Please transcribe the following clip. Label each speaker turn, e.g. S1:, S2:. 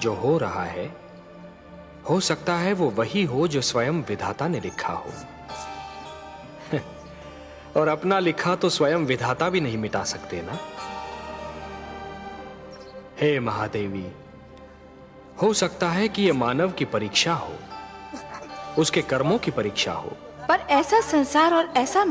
S1: जो हो रहा है, हो सकता है वो वही हो जो स्वयं विधाता ने लिखा हो। और अपना लिखा तो स्वयं विधाता भी नहीं मिटा सकते ना? हे महादेवी, हो सकता है कि यह मानव की परीक्षा हो, उसके कर्मों की परीक्षा हो।
S2: पर ऐसा संसार और ऐसा